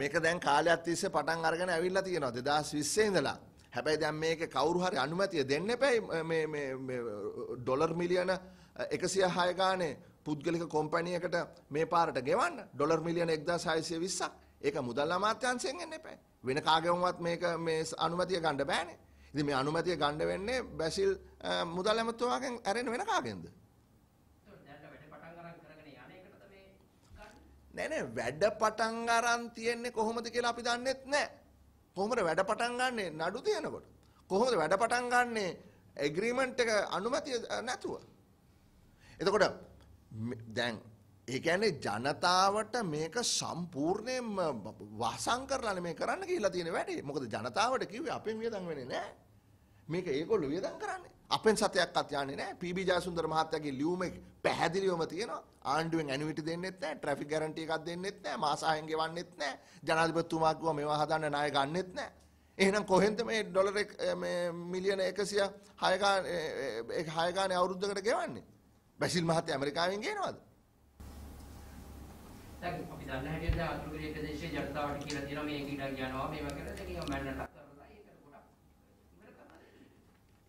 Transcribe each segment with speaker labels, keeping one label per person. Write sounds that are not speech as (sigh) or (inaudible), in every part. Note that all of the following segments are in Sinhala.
Speaker 1: මේක දැන් කාලයක් තිස්සේ පටන් අරගෙන ඇවිල්ලා තියෙනවා 2020 ඉඳලා. හැබැයි දැන් මේක කවුරු හරි අනුමැතිය දෙන්න එපැයි මේ මේ මේ ඩොලර් මිලියන 106 ගානේ පුද්ගලික කොම්පැනියකට මේ පාරට ගෙවන්න ඩොලර් මිලියන 1620ක්. ඒක මුදල් අමාත්‍යාංශයෙන් එන්න එපැයි. වෙන කාගෙන්වත් මේක මේ අනුමැතිය ගන්න බෑනේ. ඉතින් මේ අනුමැතිය ගන්න වෙන්නේ බැසිල් අ, මුදල් ඇමතුමාගෙන් ඇරෙන වෙන කාගෙන්ද? නෑ නෑ වැඩ පටන් අරන් තියෙන්නේ කොහොමද කියලා අපි දන්නෙත් නෑ. කොහොමද වැඩ පටන් ගන්නෙ නඩු තියෙනකොට? කොහොමද වැඩ පටන් ගන්නෙ ඇග්‍රීමන්ට් එක අනුමැතිය අ, නැතුව? එතකොට මෙ- දැන් ඒ කියන්නේ ජනතාවට මේක සම්පූර්ණයෙන්ම වසන් කරලානේ මේ කරන්න කියලා තියෙන වැඩේ. මොකද ජනතාවට කිව්වේ අපෙන් වියදම් වෙන්නේ නෑ. මේක ඒගොල්ලෝ වියදම් කරන්නේ. අපෙන් සතයක්වත් යන්නේ නැහැ. පීබී ජයසුන්දර මහත්තයාගේ ලියුමේ පැහැදිලිවම තියෙනවා. ආණ්ඩුවෙන් ඇනුවිටි දෙන්නෙත් නැහැ, ට්‍රැෆික් ගැරන්ටි එකක් දෙන්නෙත් නැහැ, මාස 6න් ගෙවන්නෙත් නැහැ. ජනාධිපතිතුමා කිව්වා මේවා හදන්න ණය ගන්නෙත් නැහැ. එහෙනම් කොහෙන්ද මේ ඩොලර් එක- මේ මිලියන 106 ගාන ඒ 6 ගානේ අවුරුද්දකට ගෙවන්නේ? බැසිල් මහත්තයා ඇමරිකාවෙන් ගේනවද?
Speaker 2: දැන් අපි දන්න හැටියට දැන් අතුරුගිරිය ප්‍රදේශයේ ජනතාවට කියලා තියෙනවා මේ කීටක් යනවා මේවා කියලා දැන් ඒවා මැන්නටක් කරලා ඒක ගොඩක් ඉවර කරනවා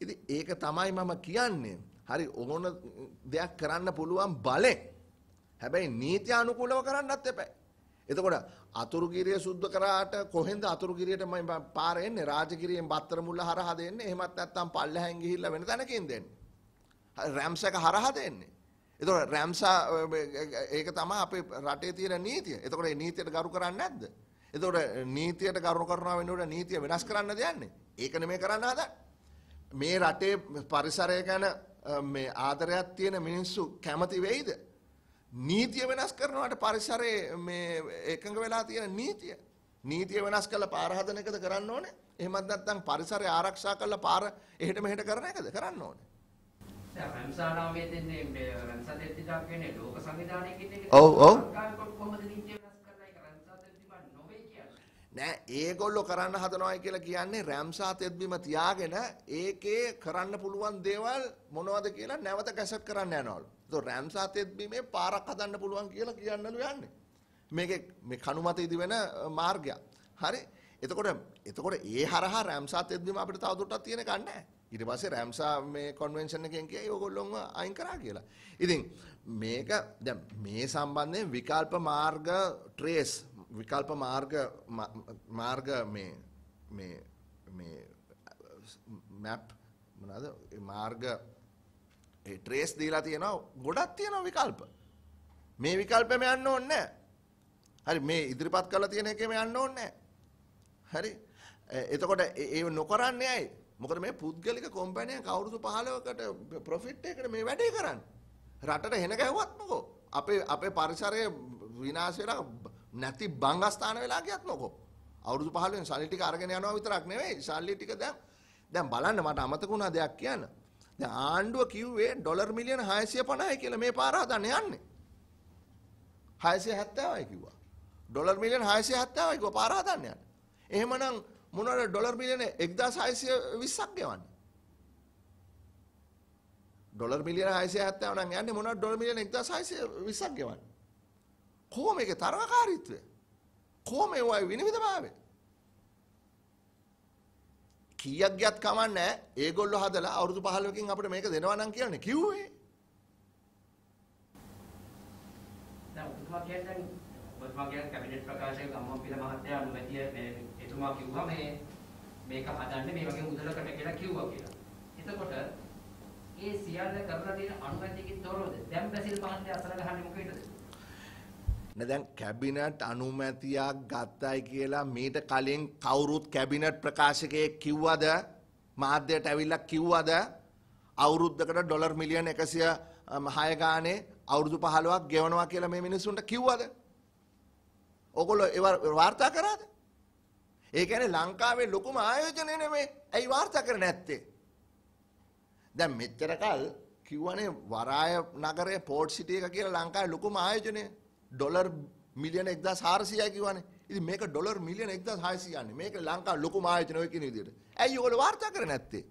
Speaker 1: ඉතින් ඒක තමයි මම කියන්නේ. හරි ඕන දෙයක් කරන්න පුළුවන් බලෙන්. හැබැයි නීති අනුකූලව කරන්නත් එපා. එතකොට අතුරුගිරිය සුද්ධ කරාට කොහෙන්ද අතුරුගිරියට මම පාර එන්නේ රාජගිරියෙන් බත්තර මුල්ල හරහා දෙන්නේ. එහෙමත් නැත්නම් පල්ලෙහෙන් ගිහිල්ලා වෙන තැනකින් දෙන්නේ. හරි, රැම්ස් එක හරහා දෙන්නේ. එතකොට රැම්සා ඒක තමයි අපේ රටේ තියෙන නීතිය. එතකොට මේ නීතියට ගරු කරන්නේ නැද්ද? එතකොට නීතියට ගරු කරනවා වෙනකොට නීතිය වෙනස් කරන්න දෙන්නේ. ඒක නෙමෙයි කරන්න හදන්නේ. මේ රටේ පරිසරය ගැන මේ ආදරයක් තියෙන මිනිස්සු කැමති වෙයිද? නීතිය වෙනස් කරනවට පරිසරයේ මේ එකඟ වෙලා තියෙන නීතිය. නීතිය වෙනස් කළ පාර හදන එකද කරන්න ඕනේ? එහෙමත් නැත්නම් පරිසරය ආරක්ෂා කරලා පාර එහෙට මෙහෙට කරන එකද කරන්න ඕනේ?
Speaker 2: දැන් රම්සානාමේ දෙන්නේ මේ රම්සා දෙත්තිදා කියන්නේ ලෝක සංවිධානයේ කියන්නේ
Speaker 1: ඔව්, ඔව්.
Speaker 2: කොහොමද නීතිය වෙනස් කරලා ඒක රම්සා දෙත්තිබා නොවේ කියන්නේ
Speaker 1: නෑ ඒගොල්ලෝ කරන්න හදනවයි කියලා කියන්නේ රැම්සා තෙත්බිම තියාගෙන ඒකේ කරන්න පුළුවන් දේවල් මොනවද කියලා නැවත කැසට් කරන්න යනවලු. ඒතකොට රැම්සා තෙත්බිමේ පාරක් හදන්න පුළුවන් කියලා කියන්නලු යන්නේ. මේකේ මේ කණු මත ඉදිවෙන අ, මාර්ගයක්. හරි. එතකොට එතකොට ඒ හරහා රැම්සා තෙත්බිම අපිට තවදුරටත් තියෙන එකක් නැහැ. ඊට පස්සේ රැම්සා මේ කන්වෙන්ෂන් එකෙන් කියයි ඕගොල්ලොන්ව අයින් කරා කියලා. ඉතින් මේක දැන් මේ සම්බන්ධයෙන් විකල්ප මාර්ග ට්‍රේස් විකල්ප මාර්ග මා- මාර්ග මේ මේ මේ මැප් මොනවාද? ඒ මාර්ග ඒ ට්‍රේස් දීලා තියෙනවා ගොඩක් තියෙනවා විකල්ප. මේ විකල්පෙම යන්න ඕනේ නැහැ. හරි මේ ඉදිරිපත් කරලා තියෙන එකෙම යන්න ඕනේ නැහැ. හරි? එ- එතකොට ඒ ඒ නොකරන්නේ ඇයි? මොකද මේ පුද්ගලික කොම්පැනියක් අවුරුදු 15කට ප්‍රොෆිට් එකකට මේ වැඩේ කරන්නේ? රටට හෙන ගැහුවත් මොකෝ? අපේ අපේ පරිසරය විනාශ වෙලා නැති බංගස්ථාන වෙලා ගියත් මොකෝ අවුරුදු 15න් සල්ලි ටික අරගෙන යනවා විතරක් නෙවෙයි. සල්ලි ටික දැන් දැන් බලන්න මට අමතක වුණා දෙයක් කියන්න. දැන් ආණ්ඩුව කිව්වේ ඩොලර් මිලියන 650යි කියලා මේ පාර හදන්න යන්නේ. 670යි කිව්වා. ඩොලර් මිලියන 670යි කිව්වා පාර හදන්න යන්නේ. එහෙමනම් මොනවද ඩොලර් මිලියන 1620ක් ගෙවන්නේ? ඩොලර් මිලියන 670 නම් යන්නේ මොනවද ඩොලර් මිලියන 1620ක් ගෙවන්නේ? කොහොම ඒකේ තරගකාරීත්වය කොහොම ඒ වගේ විනිවිදභාවය? කීයක් ගියත් කමන්නේ ඒගොල්ලෝ හදලා අවුරුදු 15කින් අපිට මේක දෙනවා නම් කියලානේ කිව්වේ.
Speaker 2: දැන් ඔබතුමා කියන්නේ දැන් ඔබතුමා කියන්නේ කැබිනට් ප්‍රකාශක ගම්මන්පිල මහත්තයා අනුමැතිය මේ එතුමා කිව්වා මේ මේක හදන්නේ මේ වගේ මුදලකට කියලා කිව්වා කියලා. එතකොට ඒ සියල්ල කරලා තියෙන අනුමැතියකින් තොරවද? දැන් බැසිල් මහත්තයා අසල ගහන්නේ මොකේද?
Speaker 1: නේ දැන් කැබිනට් අනුමැතියක් ගත්තයි කියලා මීට කලින් කවුරුත් කැබිනට් ප්‍රකාශකයෙක් කිව්වද මාධ්‍යයට ඇවිල්ලා කිව්වද අවුරුද්දකට ඩොලර් මිලියන 106 ගානේ අවුරුදු 15ක් ගෙවනවා කියලා මේ මිනිස්සුන්ට කිව්වද? ඕගොල්ලෝ ඒව වාර්තා කරාද? ඒ කියන්නේ ලංකාවේ ලොකුම ආයෝජනය නෙමෙයි. ඇයි වාර්තා කරන්නේ නැත්තේ? දැන් මෙච්චර කල් කිව්වනේ වරාය නගරයේ පෝට් සිටි එක කියලා ලංකාවේ ලොකුම ආයෝජනය ඩොලර් මිලියන 1400යි කිව්වනේ. ඉතින් මේක ඩොලර් මිලියන 1600 යන්නේ. මේක ලංකාවේ ලොකුම ආයෝජනය ඔය කියන විදිහට. ඇයි ඔයගොල්ලෝ වාර්තා කරන්නේ නැත්තේ?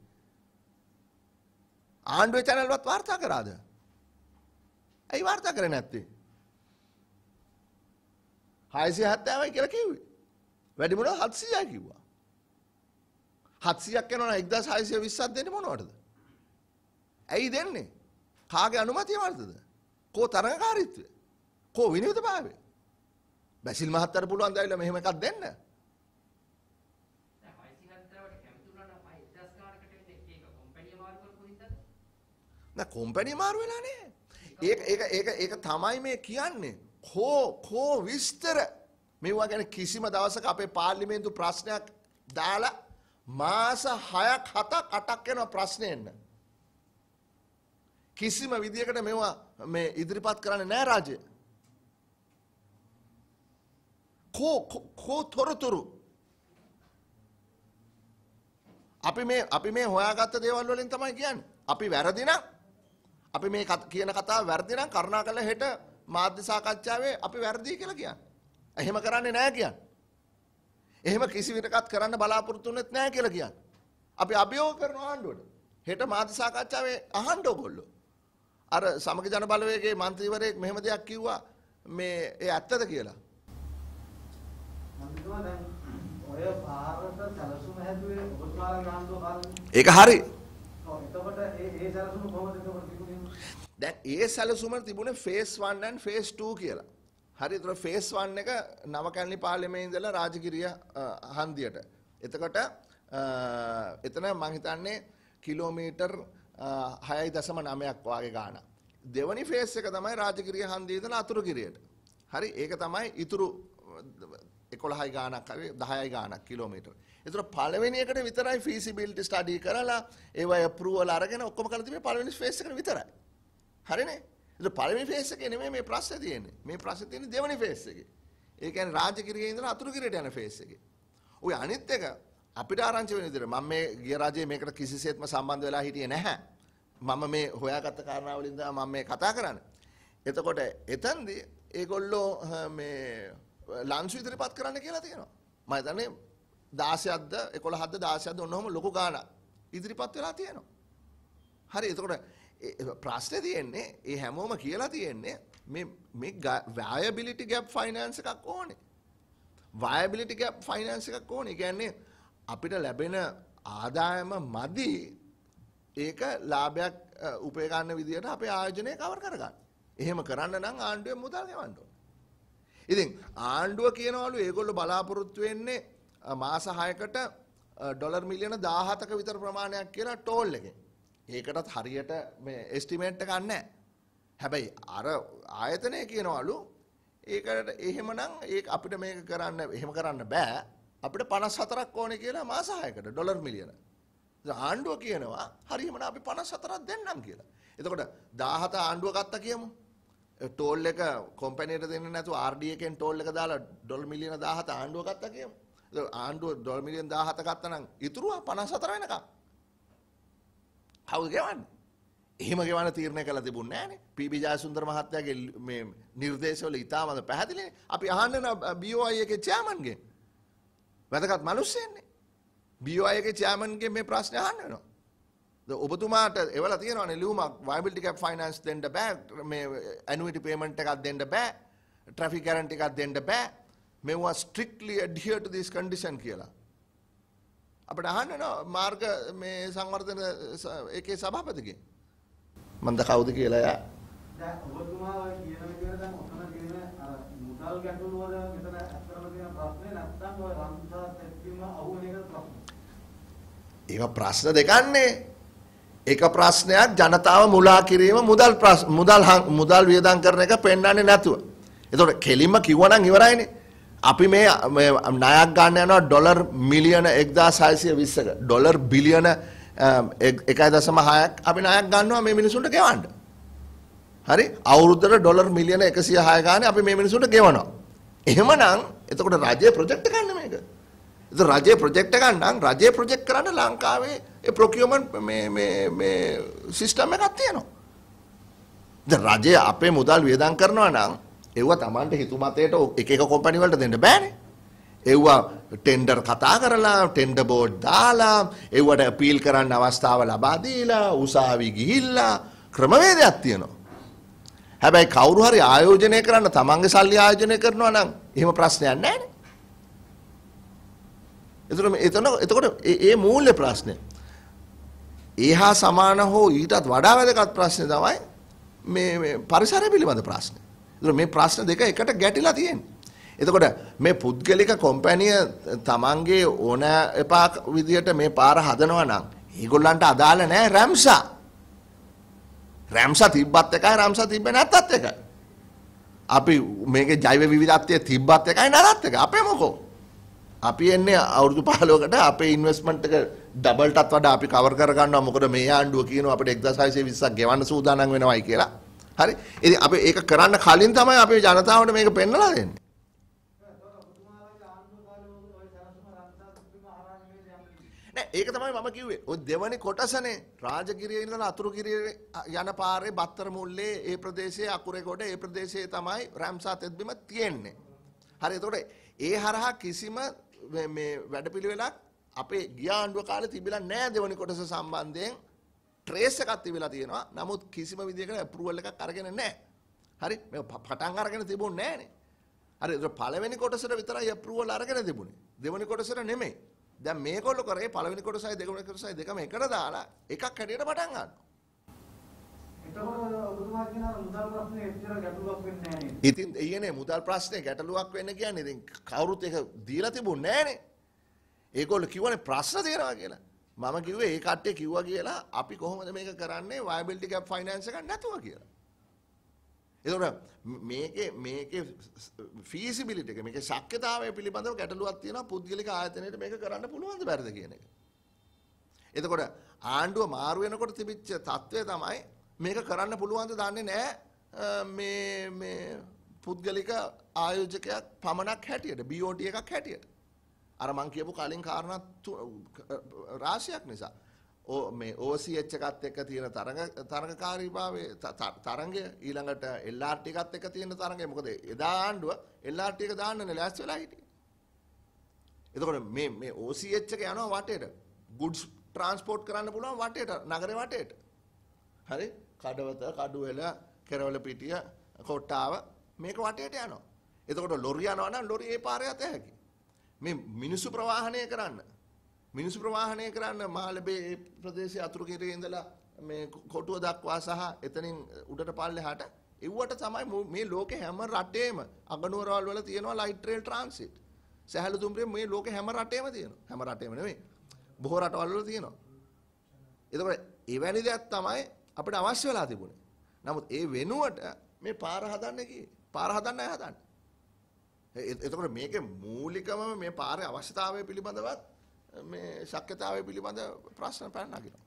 Speaker 1: ආණ්ඩුවේ channel වත් වාර්තා කරාද? ඇයි වාර්තා කරන්නේ නැත්තේ? 670යි කියලා කිව්වේ. වැඩි මොනවද 700යි කිව්වා. 700ක් යනවා 1620ක් දෙන්නේ මොනවටද? ඇයි දෙන්නේ? කාගේ අනුමැතිය වලටද? කෝ තරඟකාරීත්වය? කෝ විනෝදභාවය? බැසිල් මහත්තයාට පුළුවන් දැවිලා මෙහෙම එකක් දෙන්න.
Speaker 2: දැන් 670ට කැමති වුණා නම් මම 1000 ගානකට වෙන්නේ ඒක කම්පැනි මාරු කරපු හින්දාද?
Speaker 1: නෑ කොම්පැනි මාරු වෙලා නෑ. ඒක ඒක ඒක ඒක තමයි මේ කියන්නේ. කෝ කෝ විස්තර මේවා ගැන කිසිම දවසක අපේ පාර්ලිමේන්තු ප්‍රශ්නයක් දාලා මාස 6ක් 7ක් 8ක් යන ප්‍රශ්නේ එන්න. කිසිම විදියකට මේවා මේ ඉදිරිපත් කරන්නේ නෑ රාජ්‍ය. කෝ කෝ තොරතුරු අපි මේ අපි මේ හොයාගත්ත දේවල් වලින් තමයි කියන්නේ. අපි වැරදි නම් අපි මේ කියන කතාව වැරදි නම් කරුණාකරලා හෙට මාධ්‍ය සාකච්ඡාවේ අපි වැරදි කියලා කියන්නේ. එහෙම කරන්නේ නැහැ කියන්නේ. එහෙම කිසි විදිහකට කරන්න බලාපොරොත්තු වෙන්නේ නැහැ කියලා කියන්නේ. අපි අභියෝග කරන ආණ්ඩුවට. හෙට මාධ්‍ය සාකච්ඡාවේ අහන්න ඕගොල්ලෝ. අර සමග ජන බලවේගයේ මන්ත්‍රීවරයෙක් මෙහෙම දෙයක් කිව්වා මේ ඒ ඇත්තද කියලා. ඒක හරි.
Speaker 3: එතකොට ඒ ඒ සැලසුම කොහොමද එතකොට තිබුණේ?
Speaker 1: දැන් ඒ සැලසුම තිබුණේ ෆේස් 1 and ෆේස් 2 කියලා. හරි ඒතර ෆේස් 1 එක නවකැලණි පාර්ලිමේන්තුවේ ඉඳලා රාජගිරිය හන්දියට. එතකොට එතන මං හිතන්නේ කිලෝමීටර් අ, 6.9ක් වාගේ ගාණක්. දෙවනි ෆේස් එක තමයි රාජගිරිය හන්දිය ඉඳලා අතුරුගිරියට. හරි ඒක තමයි ඉතුරු 11යි ගාණක් හරි 10යි ගාණක් කිලෝමීටර්. ඒතර පළවෙනි එකට විතරයි feasibility study කරලා ඒවයි approval අරගෙන ඔක්කොම කරලා තිබේ පළවෙනි ෆේස් එකට විතරයි. හරිනේ? ඒක පළවෙනි ෆේස් එකේ නෙමෙයි මේ ප්‍රශ්නේ තියෙන්නේ. මේ ප්‍රශ්නේ තියෙන්නේ දෙවෙනි ෆේස් එකේ. ඒ කියන්නේ රාජගිරියේ ඉඳලා අතුරුගිරියට යන ෆේස් එකේ. ඔය අනිත් එක අපිට ආරංචි වෙන විදිහට මම මේ ගිය රජයේ මේකට කිසිසේත්ම සම්බන්ධ වෙලා හිටියේ නැහැ. මම මේ හොයාගත්ත කාරණාවලින් තමයි මම මේ කතා කරන්නේ. එතකොට එතනදී ඒගොල්ලෝ අහ, මේ ලන්සු ඉදිරිපත් කරන්න කියලා තියෙනවා. මම හිතන්නේ 16ක්ද 11ක්ද 16ක්ද ඔන්නෝම ලොකු ගාණක් ඉදිරිපත් වෙලා තියෙනවා. හරි එතකොට ඒ- ප්‍රශ්නේ තියෙන්නේ ඒ හැමෝම කියලා තියෙන්නේ මේ මේ වයබිලිටි ගැප් ෆයිනෑන්ස් එකක් ඕනේ. වයබිලිටි ගැප් ෆයිනෑන්ස් එකක් ඕනේ. ඒ කියන්නේ අපිට ලැබෙන ආදායම මදි ඒක ලාභයක් අ, උපය ගන්න විදිහට අපේ ආයෝජනය කවර් කරගන්න. එහෙම කරන්න නම් ආණ්ඩුවේ මුදල් ගෙවන්න ඕනේ. ඉතින් ආණ්ඩුව කියනවලු ඒගොල්ලෝ බලාපොරොත්තු වෙන්නේ අ, මාස 6කට ඩොලර් මිලියන 17ක විතර ප්‍රමාණයක් කියලා ටෝල් එකෙන්. ඒකටත් හරියට මේ එස්ටිමේට් එකක් නැහැ. හැබැයි අර ආයතනය කියනවලු ඒකට එහෙමනම් ඒක අපිට මේක කරන්න එහෙම කරන්න බෑ. අපිට 54ක් ඕනේ කියලා මාස 6කට ඩොලර් මිලියන. ඉතින් ආණ්ඩුව කියනවා හරියමන අපි 54ක් දෙන්නම් කියලා. එතකොට 17 ආණ්ඩුව ගත්තා කියමු. ටෝල් එක කොම්පැනියට දෙන්න නැතුව RD එකෙන් ටෝල් එක දාලා ඩොලර් මිලියන 17 ආණ්ඩුව ගත්තා කියමු. එතකොට ආණ්ඩුව ඩොලර් මිලියන 17 ගත්තා නම් ඉතුරුව 54 වෙනකම්. කවුද ගෙවන්නේ? එහෙම ගෙවන්න තීරණය කළා තිබුණේ නැහනේ. පී.බී. ජයසුන්දර මහත්තයාගේ මේ නිර්දේශවල ඉතාමද පැහැදිලිනේ. අපි අහන්න BOI එකේ චෙයාමන්ගෙන්. වැදගත් මිනිස්සෙන්නේ. BOI එකේ චෙයාමන්ගෙන් මේ ප්‍රශ්නේ අහන්න වෙනවා. ඔබතුමාට එවලා තියෙනවානේ ලියුමක් viability gap finance දෙන්න බෑ මේ annuity payment එකක් දෙන්න බෑ traffic guarantee එකක් දෙන්න බෑ මේවා strictly adhere to this condition කියලා. අපිට අහන්න වෙනවා මාර්ග මේ සංවර්ධන ඒකේ සභාපතිගෙන්. මන්ද කවුද කියලා යා.
Speaker 3: දැන් ඔබතුමා කියන විදිහට දැන් ඔතන තියෙන අර මුදල් ගැටලුව වල මෙතන ඇත්තටම තියෙන ප්‍රශ්නේ නැත්තම් ඔය රන්සා තෙත්වීම අහුවෙන එක ප්‍රශ්නේ.
Speaker 1: ඒක ප්‍රශ්න දෙකන්නේ. එක ප්‍රශ්නයක් ජනතාව මුලා කිරීම මුදල් ප්‍රශ්- මුදල් හං- මුදල් වියදම් කරන එක පෙන්වන්නේ නැතුව. එතකොට කෙලින්ම කිව්වනම් ඉවරයිනේ. අපි මේ මේ ණයක් ගන්න යනවා ඩොලර් මිලියන 1620ක ඩොලර් බිලියන අ, එක්- 1.6ක් අපි ණයක් ගන්නවා මේ මිනිසුන්ට ගෙවන්න. හරි අවුරුද්දට ඩොලර් මිලියන 106 ගානේ අපි මේ මිනිසුන්ට ගෙවනවා. එහෙමනම් එතකොට රජයේ ප්‍රොජෙක්ට් ගන්න මේක. එතකොට රජයේ ප්‍රොජෙක්ට් එකක් නම් රජයේ ප්‍රොජෙක්ට් කරන්න ලංකාවේ ඒ ප්‍රොකියුමන්ට් මේ මේ මේ සිස්ටම් එකක් තියෙනවා. දැන් රජය අපේ මුදල් වියදම් කරනවා නම් ඒව Tamanට හිතු මතයට එක එක කම්පැනි වලට දෙන්න බෑනේ. ඒවා ටෙන්ඩර් කතා කරලා ටෙන්ඩර් බෝඩ් දාලා ඒවට අපීල් කරන්න අවස්ථාව ලබා දීලා උසාවි ගිහිල්ලා ක්‍රමවේදයක් තියෙනවා. හැබැයි කවුරු හරි ආයෝජනය කරන්න තමන්ගේ සල්ලි ආයෝජනය කරනවා නම් එහෙම ප්‍රශ්නයක් නැහැ එතකොට මේ- එතන එතකොට ඒ ඒ මූල්‍ය ප්‍රශ්නය. ඒහා සමාන හෝ ඊටත් වඩා වැදගත් ප්‍රශ්නේ තමයි මේ මේ පරිසරය පිළිබඳ ප්‍රශ්නේ. එතකොට මේ ප්‍රශ්න දෙක එකට ගැටිලා තියෙන්නේ. එතකොට මේ පුද්ගලික කොම්පැනිය තමන්ගේ ඕන එපා විදියට මේ පාර හදනවා නම් ඒගොල්ලන්ට අදාළ නෑ රැම්සා. රැම්සා තිබ්බත් එකයි රැම්සා තිබ්බේ නැත්තත් එකයි. අපි මේකේ ජෛව විවිධත්වය තිබ්බත් එකයි නැරත් එකයි. අපේ මොකෝ? අපි එන්නේ අවුරුදු 15කට අපේ ඉන්වෙස්ට්මන්ට් එක ඩබල්ටත් වඩා අපි කවර් කරගන්නවා මොකද මේ ආණ්ඩුව කියනවා අපිට 1620ක් ගෙවන්න සූදානම් වෙනවයි කියලා. හරි. ඉතින් අපි ඒක කරන්න කලින් තමයි අපි ජනතාවට මේක පෙන්නලා දෙන්නේ.
Speaker 3: ඔබතුමාලගේ ආණ්ඩුව කාලේ ඔය සරසම රන්සා තිබ්බම හරහා නෙමෙයි යන්නේ.
Speaker 1: නෑ ඒක තමයි මම කිව්වේ. ඔය දෙවනි කොටසනේ රාජගිරියේ ඉඳලා අතුරුගිරියේ යන පාරේ බත්තර මුල්ලේ ඒ ප්‍රදේශයේ අකුරේ කොට ඒ ප්‍රදේශයේ තමයි රැම්සා තෙත්බිම තියෙන්නේ. හරි එතකොට ඒ හරහා කිසිම මේ- මේ වැඩපිළිවෙලක් අපේ ගිය ආණ්ඩුව කාලේ තිබිලා නෑ දෙවනි කොටස සම්බන්ධයෙන් ට්‍රේස් එකක් තිබිලා තියෙනවා. නමුත් කිසිම විදිහකට ඇප්‍රූවල් එකක් අරගෙන නෑ. හරි මේ ප- පටන් අරගෙන තිබුණේ නෑනේ. හරි ඒක පළවෙනි කොටසට විතරයි අප්‍රූවල් අරගෙන තිබුණේ. දෙවෙනි කොටසට නෙමෙයි. දැන් මේගොල්ලෝ කරේ පළවෙනි කොටසයි දෙවෙනි කොටසයි දෙකම එකට දාලා එකක් හැටියට පටන් ගන්නවා.
Speaker 3: එතකොට ඔබතුමා කියන අර මුදල් ප්‍රශ්නේ එච්චර ගැටලුවක් වෙන්නේ නැහැ නේද?
Speaker 1: ඉතින් ඊයනේ මුදල් ප්‍රශ්නේ ගැටලුවක් වෙන්න කියන්නේ ඉතින් කවුරුත් ඒක දීලා තිබුණේ නෑනේ. ඒගොල්ලෝ කිව්වනේ ප්‍රශ්න තියෙනවා කියලා. මම කිව්වේ ඒ කට්ටිය කිව්වා කියලා අපි කොහොමද මේක කරන්නේ viability gap finance එකක් නැතුව කියලා. එතකොට මේකේ මේකේ feasibility එක මේකේ ශක්්‍යතාවය පිළිබඳව ගැටලුවක් තියෙනවා පුද්ගලික ආයතනයට මේක කරන්න පුළුවන්ද බැරිද කියන එක. එතකොට ආණ්ඩුව මාරු වෙනකොට තිබිච්ච తත්වය තමයි මේක කරන්න පුළුවන්ද දන්නේ නැහැ අ, මේ මේ පුද්ගලික ආයෝජකයක් පමණක් හැටියට BOT එකක් හැටියට. අර මං කියපු කලින් කාරණා තු- රාශියක් නිසා. ඕ මේ OCH එකත් එක්ක තියෙන තරඟ තරඟකාරීභාවයේ ත- ත- තරඟය ඊළඟට LRT එකත් එක්ක තියෙන තරඟය මොකද එදා ආණ්ඩුව LRT එක දාන්නනේ ලෑස්ති වෙලා හිටියේ. එතකොට මේ මේ OCH එක යනවා වටේට. goods transport කරන්න පුළුවන් වටේට නගරේ වටේට. හරි? කඩවත, කඩුවෙල, කෙරවල පිටිය, කොට්ටාව මේක වටේට යනවා. එතකොට ලොරි යනවා නම් ලොරි ඒ පාරේ යත හැකි. මේ මිනිසු ප්‍රවාහනය කරන්න. මිනිසු ප්‍රවාහනය කරන්න මාළඹේ ඒ ප්‍රදේශයේ අතුරුගිරියේ ඉඳලා මේ කොටුව දක්වා සහ එතනින් උඩට පල්ලෙහාට එව්වට තමයි මු- මේ ලෝකේ හැම රටේම අගනුවරවල් වල තියෙනවා ලයිට් රේල් ට්‍රාන්සිට්. සැහැල්ලු දුම්රිය මේ ලෝකේ හැම රටේම තියෙනවා. හැම රටේම නෙමෙයි. බොහෝ රටවල් වල තියෙනවා. එතකොට එවැනි දෙයක් තමයි අපිට අවශ්‍ය වෙලා තිබුණේ. නමුත් ඒ වෙනුවට මේ පාර හදන්න කියේ. පාර හදන්න අය හදන්නේ. එතකොට මේකේ මූලිකම මේ පාරේ අවශ්‍යතාවය පිළිබඳවත් මේ ශක්්‍යතාවය පිළිබඳ ප්‍රශ්න පැන නගිනවා.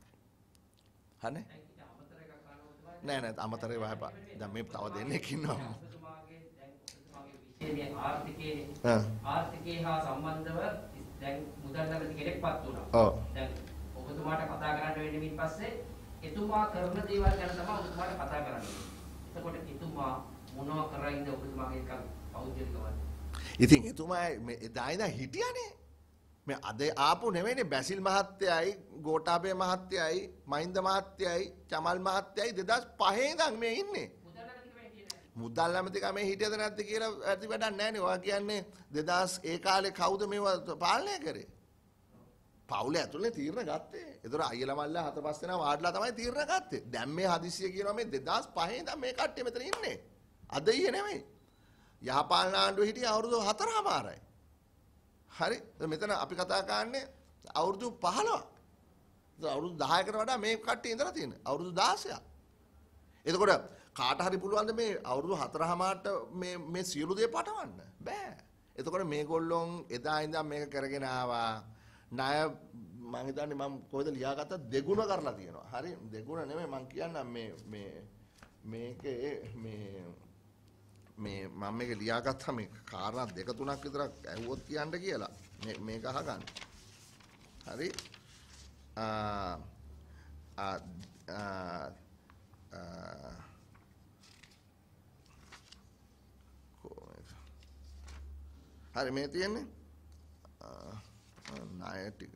Speaker 1: හරිනේ? නෑ නෑ අමතරේ වහපා. දැන් මේ තව දෙන්නෙක් ඉන්නවා.
Speaker 2: ආර්ථිකයේ. ආර්ථිකයේ හා සම්බන්ධව දැන් මුදල් නැමැති කෙනෙක්පත් වුණා.
Speaker 1: ඔව්.
Speaker 2: දැන් ඔබතුමාට කතා කරන්න වෙන්නේ ඊට පස්සේ එතුමා කරන දේවල් ගැන තමයි ඔබතුමාට කතා කරන්නේ. එතකොට එතුමා මොනවා කරයිද ඔබතුමාගේ එක පෞද්ගලිකව.
Speaker 1: ඉතින් එතුමා මේ එදා ඉඳන් හිටියානේ. මේ අද ආපු නෙවෙයිනේ බැසිල් මහත්තයයි, ගෝඨාභය මහත්තයයි, මහින්ද මහත්තයයි, චමල් මහත්තයයි 2005 ඉඳන් මේ ඉන්නේ.
Speaker 2: මුදල් නැමැති කෙනෙක් කියන්නේ.
Speaker 1: මුදල් ඇමතිකමේ හිටියද නැද්ද කියලා ඇති වැඩක් නැහැනේ. ඔයා කියන්නේ 2000 ඒ කාලේ කවුද මේවා පාලනය කරේ? පවුල ඇතුලේ තීරණ ගත්තේ. ඒතර අයියලා මල්ලා හත පස් දෙනා වාඩිලා තමයි තීරණ ගත්තේ. දැන් මේ හදිස්සිය කියනවා මේ 2005 ඉඳන් මේ කට්ටිය මෙතන ඉන්නේ. අද ඊයේ නෙමෙයි. යහපාලන ආණ්ඩුවේ හිටිය අවුරුදු 4මාරයි. හරි. දැන් මෙතන අපි කතා කරන්නේ අවුරුදු 15. දැන් අවුරුදු 10කට වඩා මේ කට්ටිය ඉඳලා තියෙන. අවුරුදු 16ක්. එතකොට කාට හරි පුළුවන්ද මේ අවුරුදු 4මාට මේ මේ සියලු දේ පටවන්න? බෑ. එතකොට මේගොල්ලොන් එදා ඉඳන් මේක කරගෙන ආවා. ණය මම හිතන්නේ මම කොහෙද ලියාගත්ත දෙගුණ කරලා තියෙනවා. හරි දෙගුණ නෙමෙයි මම කියන්නම් මේ මේ මේකේ මේ මේ මම මේක ලියාගත්තා මේ කාරණා දෙක තුනක් විතරක් ඇහුවොත් කියන්න කියලා. මේ මේක අහගන්න. හරි. ආ ආ ආ ආ කොහොමද? හරි මේ තියෙන්නේ ආ, ණය ටික.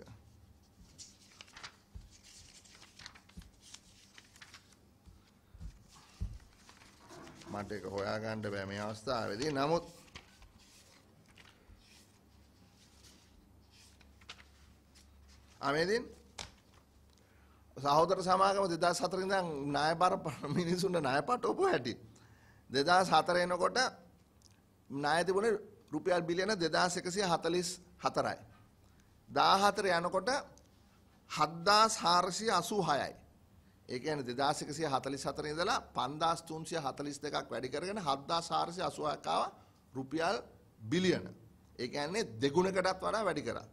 Speaker 1: මට ඒක හොයාගන්න බෑ මේ අවස්ථාවේදී. නමුත් අමේදින් සහෝදර සමාගම 2004 ඉඳන් ණය බර (laughs) මිනිසුන්ට ණය පටවපු හැටි. 2004 එනකොට ණය තිබුණේ රුපියල් බිලියන 2144යි 14 යනකොට 7486යි ඒ කියන්නේ 2144 ඉඳලා 5342ක් වැඩි කරගෙන 7486ක් ආවා රුපියල් බිලියන. ඒ කියන්නේ දෙගුණකටත් වඩා වැඩි කරා.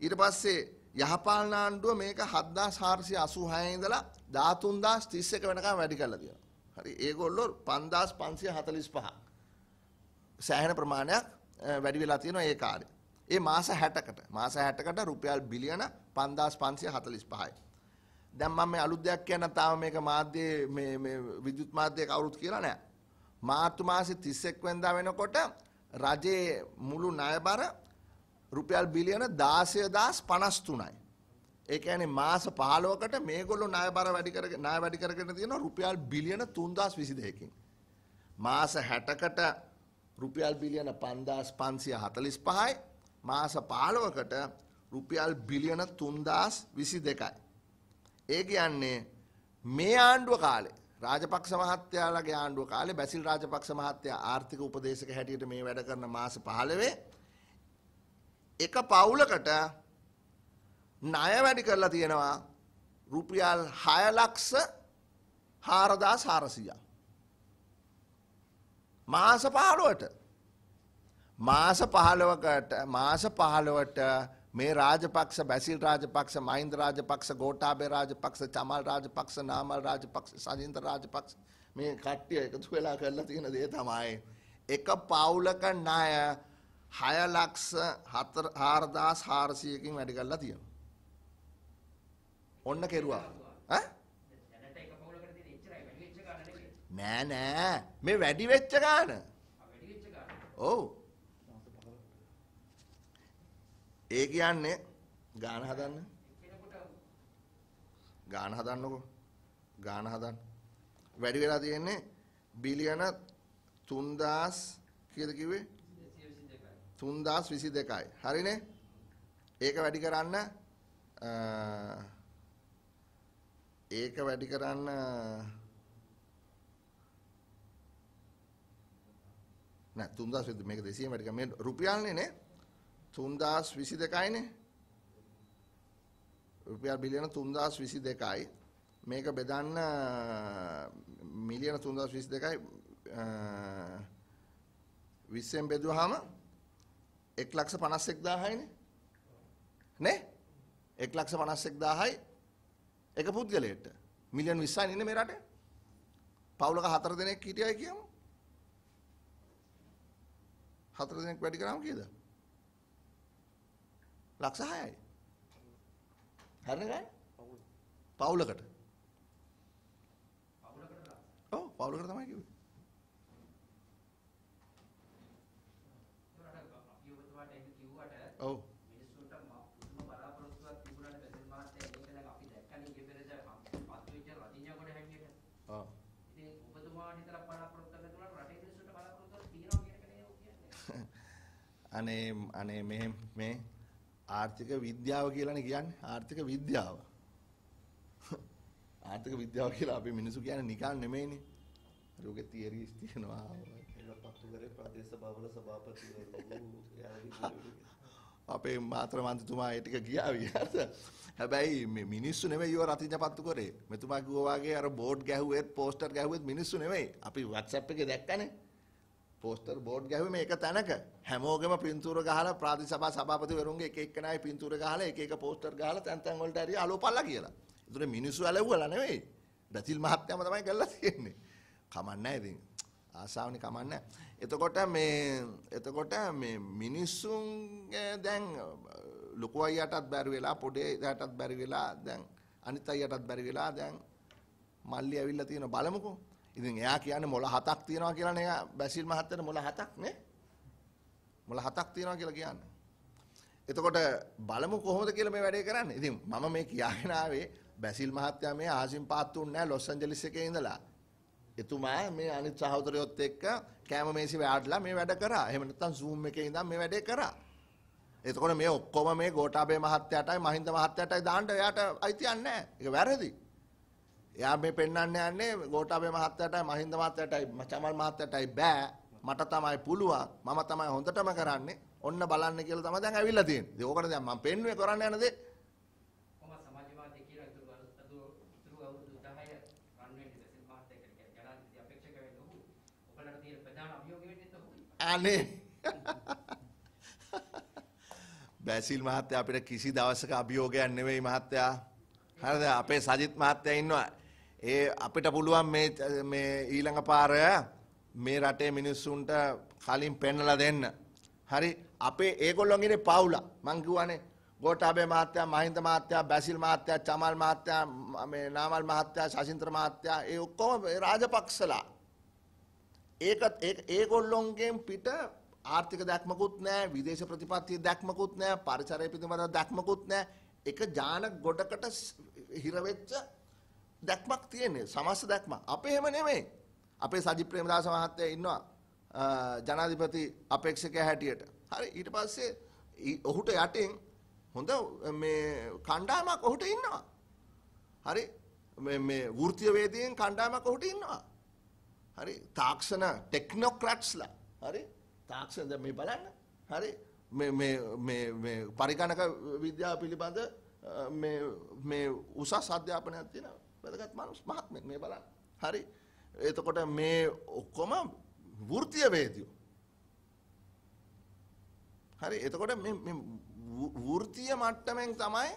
Speaker 1: ඊට පස්සේ යහපාලන ආණ්ඩුව මේක 7486 ඉඳලා 13031 වෙනකම් වැඩි කරලා තියෙනවා. හරි ඒගොල්ලෝ 5545 සෑහෙන ප්‍රමාණයක් අ, වැඩි වෙලා තියෙනවා ඒ කාලේ. ඒ මාස 60කට මාස 60කට රුපියල් බිලියන 5545යි. දැන් මම මේ අලුත් දෙයක් කියන්න තාම මේක මාධ්‍යයේ මේ මේ විද්‍යුත් මාධ්‍යයේ කවුරුත් කියලා නැහැ. මාර්තු මාසේ 31 වෙනිදා වෙනකොට රජයේ මුළු ණයබර රුපියල් බිලියන 16053යි. ඒ කියන්නේ මාස 15කට මේගොල්ලෝ ණයබර වැඩි කරගෙන ණය වැඩි කරගෙන තියෙනවා රුපියල් බිලියන 3022කින්. මාස 60කට රුපියල් බිලියන 5545යි මාස 15කට රුපියල් බිලියන 3022යි. ඒ කියන්නේ මේ ආණ්ඩුව කාලේ රාජපක්ෂ මහත්තයාලගේ ආණ්ඩුව කාලේ බැසිල් රාජපක්ෂ මහත්තයා ආර්ථික උපදේශක හැටියට මේ වැඩ කරන මාස 15 එක පවුලකට ණය වැඩි කරලා තියෙනවා රුපියල් 6 ලක්ෂ 4400. මාස 15ට මාස 15කට මාස 15ට මේ රාජපක්ෂ බැසිල් රාජපක්ෂ මහින්ද රාජපක්ෂ ගෝඨාභය රාජපක්ෂ චමල් රාජපක්ෂ නාමල් රාජපක්ෂ සජින්ද රාජපක්ෂ මේ කට්ටිය එකතු වෙලා කරලා තියෙන දේ තමයි එක පවුලක ණය 6 ලක්ෂ 4400කින් වැඩි කරලා තියෙනවා. ඔන්න කෙරුවා. ඈ. නෑ නෑ මේ වැඩි වෙච්ච ගාන. ඔව්. ඒ කියන්නේ ගාන හදන්න.
Speaker 2: එක්කෙනෙකුට
Speaker 1: ගාන හදන්නකෝ. ගාන හදන්න. වැඩි වෙලා තියෙන්නේ බිලියන 3000 කීයද කිව්වේ?
Speaker 2: 222යි.
Speaker 1: 3022යි. හරිනේ? ඒක වැඩි කරන්න අ, ඒක වැඩි කරන්න නෑ 3000 මේක 200 වැඩි කරන්න මේ රුපියල්නේ නේ 3022යිනේ රුපියල් බිලියන 3022යි මේක බෙදන්න මිලියන 3022යි 20ෙන් බෙදුවාම 151000යිනේ නේ? 151000යි එක පුද්ගලයෙක්ට. මිලියන් 20යි ඉන්නේ මේ රටේ. පවුලක හතර දෙනෙක් හිටියයි කියමු. හතර දෙනෙක් වැඩි කරාම කීයද? ලක්ෂ 6යි හරිනේ ගානේ පවුලකට.
Speaker 2: පවුලකට.
Speaker 1: ඔව් පවුලකට තමයි කිව්වේ. ඔව්. (laughs) අනේ අනේ මේ මේ ආර්ථික විද්‍යාව කියලානේ කියන්නේ ආර්ථික විද්‍යාව. (laughs) ආර්ථික විද්‍යාව කියලා අපි මිනිස්සු කියන්නේ නිකන් නෙමෙයිනේ. රෝගේ තියරිස් තියෙනවා.
Speaker 4: එල පත්තුකරේ ප්‍රදේශ සභාවල සභාපතිවරු (laughs)
Speaker 1: අපේ මාතර මන්ත්‍රතුමා ඒ ටික ගියා විහාරද. හැබැයි මේ මිනිස්සු නෙමෙයි ඒව රතිඤ්ඤ පත්තු කරේ. මෙතුමා කිව්වා වගේ අර බෝඩ් ගැහුවෙත් පෝස්ටර් ගැහුවෙත් මිනිස්සු නෙමෙයි. අපි WhatsApp එකේ දැක්කනේ. පෝස්ටර් බෝඩ් ගැහුවේ මේක තැනක. හැමෝගෙම පින්තූර ගහලා ප්‍රාදේශ සභා සභාපතිවරුන්ගේ එක එක්කෙනායි පින්තූර ගහලා එක එක පෝස්ටර් ගහලා තැන් තැන් වලට හරි අලෝපල්ලා කියලා. ඒතර මිනිස්සු ඇලවුවලා නෙවෙයි. රතිල් මහත්තයාම තමයි කරලා තියෙන්නේ. කමන්නේ ඉතින්. ආසාවනේ කමන්නේ. එතකොට මේ එතකොට මේ මිනිස්සුන්ගේ දැන් ලොකු අයියටත් බැරි වෙලා පොඩි අයියටත් බැරි වෙලා දැන් අනිත් අයියටත් බැරි වෙලා දැන් මල්ලි ඇවිල්ලා තියෙන බලමුකෝ. ඉතින් එයා කියන්නේ මොළ හතක් තියනවා කියලා නේ එයා බැසිල් මහත්තයාට මොළ හතක් නේ? මොළ හතක් තියනවා කියලා කියන්නේ. එතකොට බලමු කොහොමද කියලා මේ වැඩේ කරන්නේ. ඉතින් මම මේ කියාගෙන ආවේ බැසිල් මහත්තයා මේ ආසිම් පාත්තුන් නැහැ ලොස් ඇන්ජලිස් එකේ ඉඳලා. එතුමා මේ අනිත් සහෝදරයොත් එක්ක කැම මේසි වැඩලා මේ වැඩ කරා. එහෙම නැත්නම් Zoom එකේ ඉඳන් මේ වැඩේ කරා. එතකොට මේ ඔක්කොම මේ ගෝඨාභය මහත්තයාටයි මහින්ද මහත්තයාටයි දාන්න එයාට අයිතියක් නැහැ. ඒක වැරදි. එයා මේ පෙන්වන්න යන්නේ ගෝඨාභය මහත්තයාටයි මහින්ද මහත්තයාටයි චමල් මහත්තයාටයි බෑ. මට තමයි පුළුවන්. මම තමයි හොඳටම කරන්නේ. ඔන්න බලන්න කියලා තමයි දැන් ඇවිල්ලා තියෙන්නේ. ඉතින් ඕකට දැන් මම පෙන්නුවේ කරන්න යන දේ.
Speaker 2: කොහොම සමාජවාදී කියලා ඉතුරු අද ඉතුරු අවුරුදු 10 රන්වෙන් ඉතින් මහත්තයා කියන්නේ ජනාධිපති අපේක්ෂක වෙන්න ඔහු. ඔබලට තියෙන ප්‍රධාන අභියෝගය වෙන්නේ ඔහුයි.
Speaker 1: අනේ (laughs) බැසිල් මහත්තයා අපිට කිසි දවසක අභියෝගයක් නෙවෙයි මහත්තයා. හරිද? අපේ සජිත් මහත්තයා ඉන්නවා. ඒ අපිට පුළුවන් මේ මේ ඊළඟ පාර මේ රටේ මිනිස්සුන්ට කලින් පෙන්නලා දෙන්න. හරි අපේ ඒගොල්ලොන් ඉන්නේ පවුල. මං කිව්වනේ ගෝඨාභය මහත්තයා, මහින්ද මහත්තයා, බැසිල් මහත්තයා, චමල් මහත්තයා, මේ නාමල් මහත්තයා, ශෂින්ද්‍ර මහත්තයා ඒ ඔක්කොම රාජපක්ෂලා. ඒක ඒ- ඒගොල්ලොන්ගෙන් පිට ආර්ථික දැක්මකුත් නෑ විදේශ ප්‍රතිපත්තිය දැක්මකුත් නෑ පරිසරය පිළිබඳ දැක්මකුත් නෑ එක ජාන ගොඩකට ස්- හිරවෙච්ච දැක්මක් තියෙන්නේ. සමස්ත දැක්ම අපේ එහෙම නෙමෙයි. අපේ සජි ප්‍රේමදාස මහත්තයා ඉන්නවා අ, ජනාධිපති අපේක්ෂකයා හැටියට. හරි ඊට පස්සේ ඊ- ඔහුට යටින් හොඳ මේ කණ්ඩායමක් ඔහුට ඉන්නවා. හරි මේ- මේ වෘත්තීය වේදිකෙන් කණ්ඩායමක් ඔහුට ඉන්නවා. හරි තාක්ෂණ ටෙක්නොක්‍රට්ස්ලා. හරි තාක්ෂණ දැන් මේ බලන්න. හරි මේ මේ මේ මේ පරිගණක විද්‍යාව පිළිබඳ අ, මේ මේ උසස් අධ්‍යාපනයක් තියෙන වැදගත් මනුස්ස මහත්මයෙක් මේ බලන්න හරි එතකොට මේ ඔක්කොම වෘත්තීය වේදියෝ හරි එතකොට මේ මේ වෘ- වෘත්තීය මට්ටමෙන් තමයි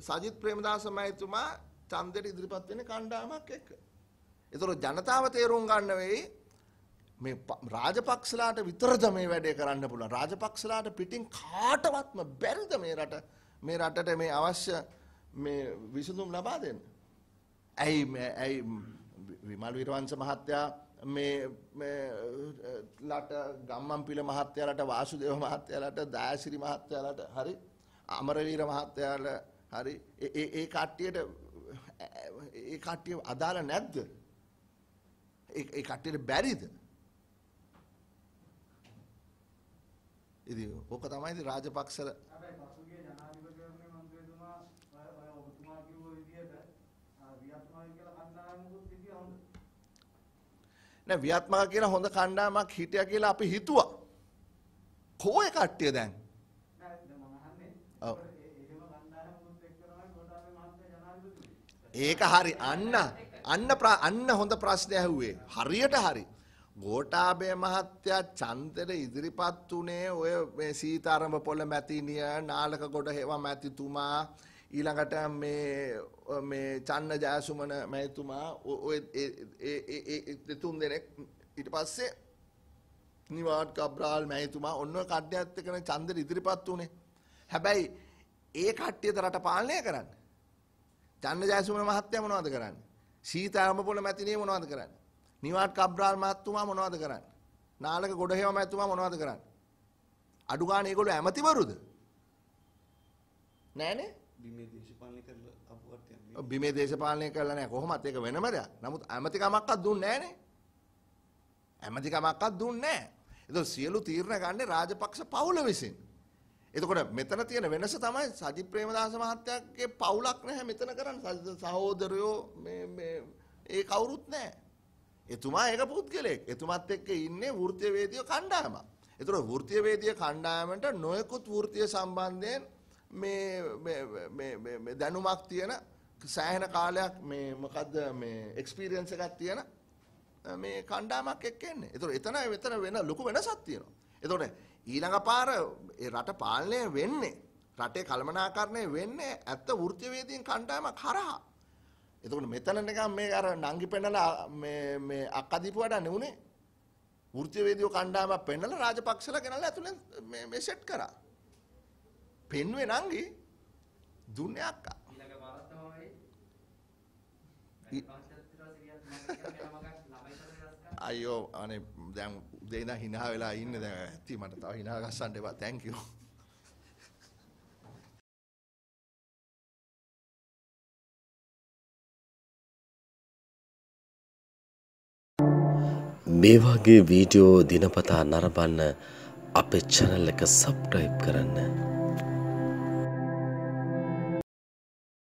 Speaker 1: සජිත් ප්‍රේමදාස මහතුමා ඡන්දෙට ඉදිරිපත් වෙන්නේ කණ්ඩායමක් එක්ක. ඒතකොට ජනතාව තේරුම් ගන්න වෙයි මේ ප- රාජපක්ෂලාට විතරද මේ වැඩේ කරන්න පුළුවන්. රාජපක්ෂලාට පිටින් කාටවත්ම බැරිද මේ රට මේ රටට මේ අවශ්‍ය මේ විසඳුම් ලබා දෙන්න. ඇයි මේ- ඇයි විමල් විරවංශ මහත්තයා මේ මේ ලට ගම්මන්පිල මහත්තයාලට වාසුදේව මහත්තයාලට දයාසිරි මහත්තයාලට හරි අමරවීර මහත්තයාල හරි ඒ- ඒ ඒ කට්ටියට ඒ කට්ටිය අදාළ නැද්ද? ඒ ඒ කට්ටියට බැරිද? ඉතින් ඕක තමයි ඉතින් රාජපක්ෂල
Speaker 3: හැබැයි පසුගිය ජනාධිපතිවරණයේ මන්ත්‍රීතුමා ඔය ඔය ඔබතුමා කිව්ව විදිහට අර වියත්නාමය කියලා කණ්ඩායමකුත් හිටියා හොඳ.
Speaker 1: නෑ වියත්මක කියන හොඳ කණ්ඩායමක් හිටියා කියලා අපි හිතුවා. කෝය කට්ටිය දැන්? ඔව්. ඒක හරි අන්න අන්න අන්න හොඳ ප්‍රශ්නය ඇහුවේ හරියට හරි ගෝඨාභය මහත්තයා ඡන්දෙට ඉදිරිපත් උනේ ඔය මේ සීතාරම්භ පොළ මැතිනිය නාලක ගොඩ හේවා මැතිතුමා ඊළඟට මේ මේ චන්න ජයසුමන මැතිතුමා ඔ- ඔය ඒ- ඒ- ඒ- ඒ- ඒ තුන් දෙනෙක් ඊට පස්සේ නිවාඩ් කබ්‍රාල් මැතිතුමා ඔන්න ඔය කඩ්ඩයත් එක්කනේ ඡන්දෙට ඉදිරිපත් උනේ හැබැයි ඒ කට්ටියද රට පාලනය කරන්නේ චන්න ජයසුමන මහත්තයා මොනවද කරන්නේ? සීතාරම පොළ මැතිණිය මොනවද කරන්නේ? නිවාඩ් කබ්‍රාල් මහත්තුමා මොනවද කරන්නේ? නාලක ගොඩහේව මහත්තුමා මොනවද කරන්නේ? අඩු ගානේ ඒගොල්ලෝ ඇමතිවරුද? නෑනේ.
Speaker 4: බිමේ දේශපාලනය කරලා අපුවට යන්නේ.
Speaker 1: ඔව් බිමේ දේශපාලනය කරලා නෑ කොහොමත් ඒක වෙනම දෙයක්. නමුත් ඇමතිකමක්වත් දුන්නේ නෑනේ. ඇමතිකමක්වත් දුන්නේ නෑ. ඒතකොට සියලු තීරණ ගන්නේ රාජපක්ෂ පවුල විසින්. එතකොට මෙතන තියෙන වෙනස තමයි සජිත් ප්‍රේමදාස මහත්තයාගේ පවුලක් නැහැ මෙතන කරන්නේ සජිත් සහෝදරයෝ මේ මේ ඒ කවුරුත් නැහැ. එතුමා ඒක පුද්ගලයෙක්. එතුමත් එක්ක ඉන්නේ වෘත්තීය වේදිය කණ්ඩායමක්. එතකොට වෘත්තීය වේදිය කණ්ඩායමට නොයෙකුත් වෘත්තීය සම්බන්ධයෙන් මේ මේ මේ මේ මේ දැනුමක් තියෙන සෑහෙන කාලයක් මේ මොකද්ද මේ එක්ස්පීරියන්ස් එකක් තියෙන මේ කණ්ඩායමක් එක්ක එන්නේ. ඒතකොට එතන එතන වෙන ලොකු වෙනසක් තියෙනවා. ඒතකොට ඊළඟ පාර ඒ රට පාලනය වෙන්නේ රටේ කළමනාකරණය වෙන්නේ ඇත්ත වෘත්තිවේදීන් කණ්ඩායමක් හරහා. එතකොට මෙතන නිකන් මේ අර නංගි පෙන්නලා මේ මේ අක්කා දීපු වැඩ නෙුනේ. වෘත්තිවේදීව කණ්ඩායමක් පෙන්නලා රාජපක්ෂලා ගෙනල්ලා ඇතුලෙන් මේ මේ සෙට් කරා. පෙන්වේ නංගි දුන්නේ අක්කා. අයියෝ අනේ දැන් උදේ ඉඳන් hina වෙලා ඉන්නේ දැන් ඇත්ති මට තව hina ගස්සන්න එපා. Thank you.
Speaker 5: මේ වගේ වීඩියෝ දිනපතා නරඹන්න අපේ චැනල් එක සබ්ටයිප් කරන්න